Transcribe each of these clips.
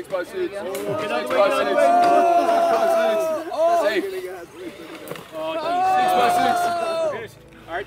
Six by six. Six by six. Safe. Six by six. All right,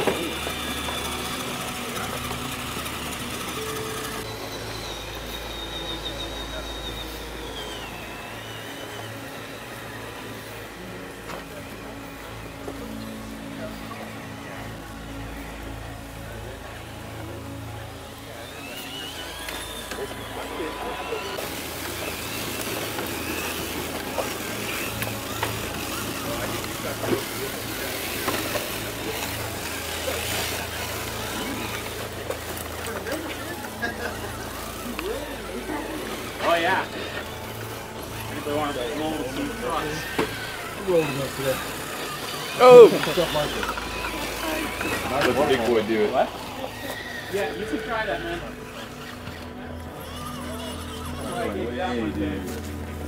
yeah. Anybody want to roll some trucks? Oh! Let the big boy do it. What? Yeah, you should try that, man. Hey, dude.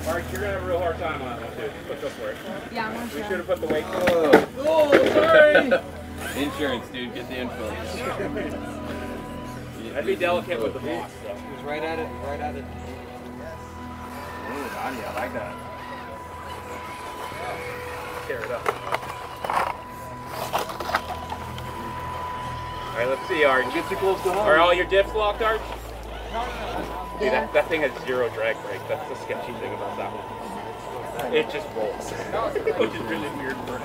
Mark, you're gonna have a real hard time on that one too. Put this work. Yeah, I'm We gonna should have put the weight. Oh, Oh, sorry. insurance, dude. Get the info. I'd be delicate with the boss. though. He's right at it, right at it. Oh, Donnie, I like that. Tear it up. All right, let's see, Arch. Get too close to home. Are all your dips locked, Arch? Dude, that, that thing has zero drag brake. That's the sketchy thing about that one. It just rolls. Which is really weird for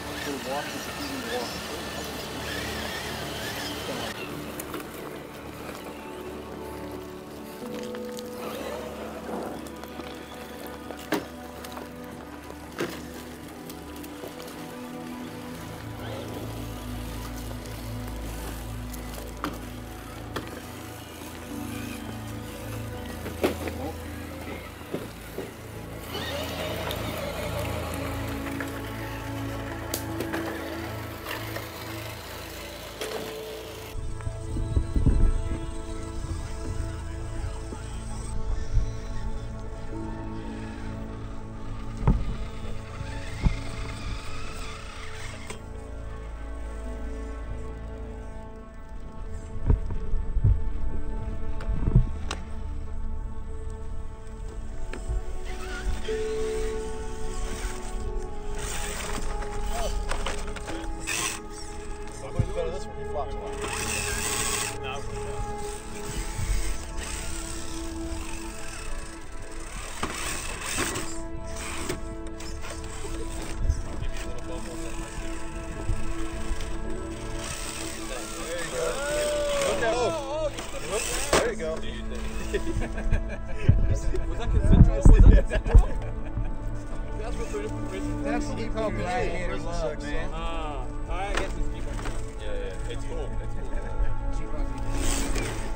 have to get down. That's hip hop gladiator love, man. Ah, I guess it's deeper. Yeah, yeah. It's cool. It's cool.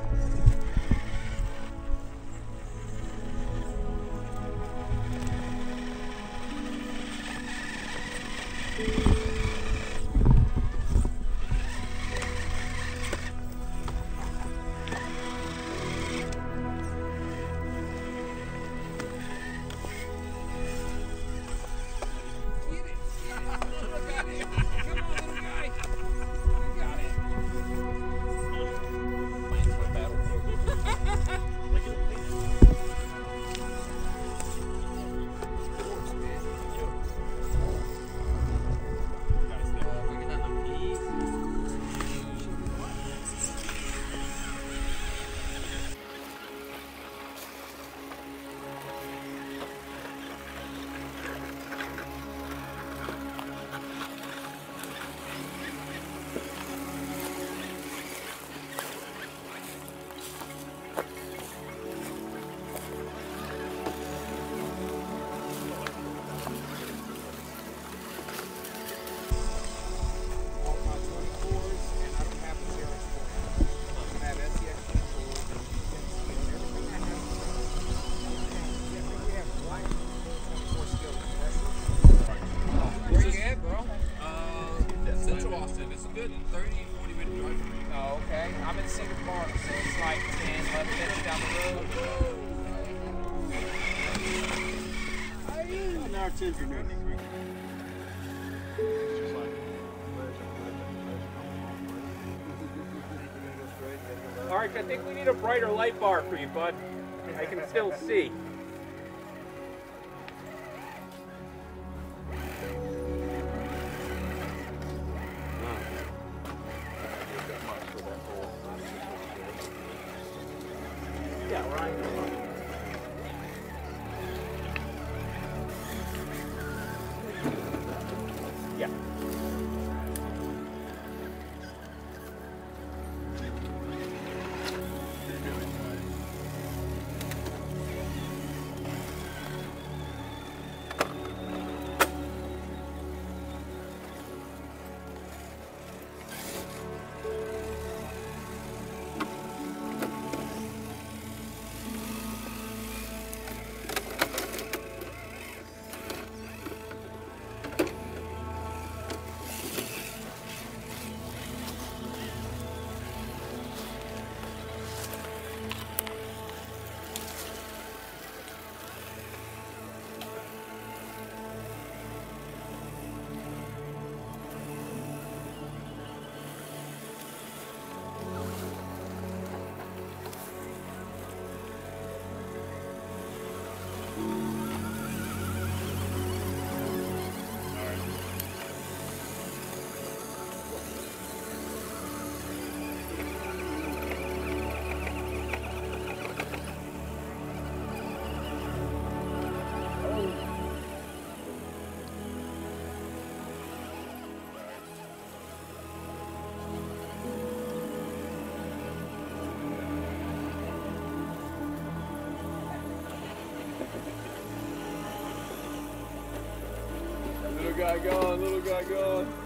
good 30, 40 minute drive for me. Oh, okay. I'm in Cedar Park, so it's like 10, 11 minutes down the road. An hour 10 for me. Arch, I think we need a brighter light bar for you, bud. I can still see. Guy gone, little guy gone.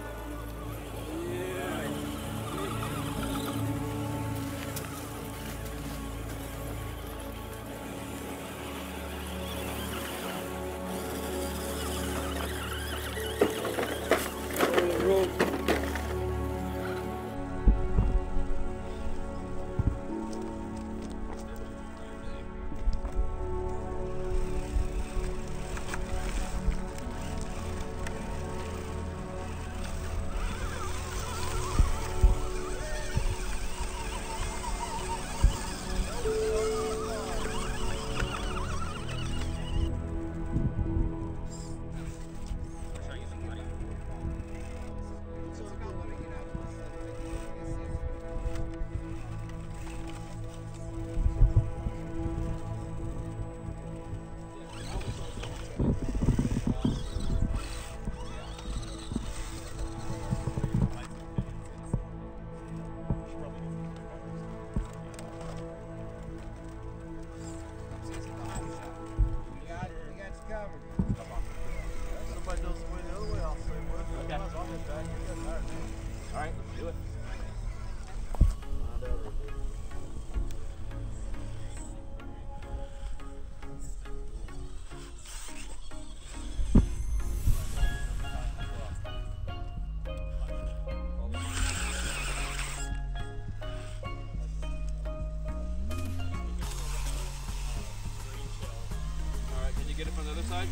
Other side?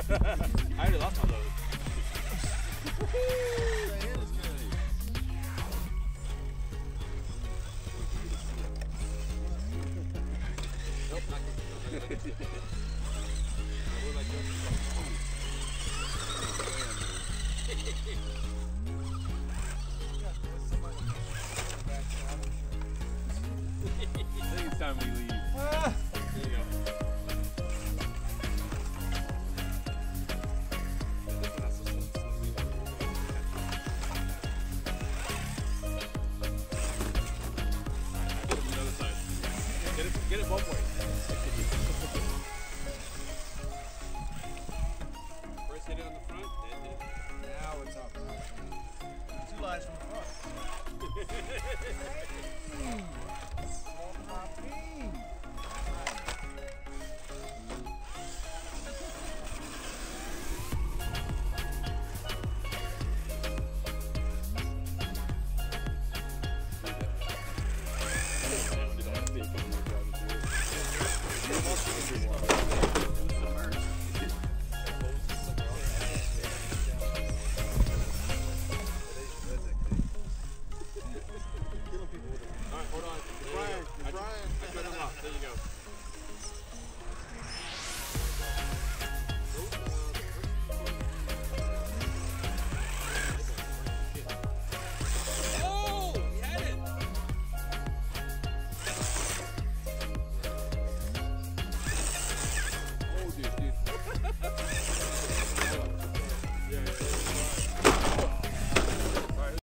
I already lost my load. It's time we leave. Ah.